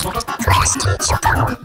Frosty Choco.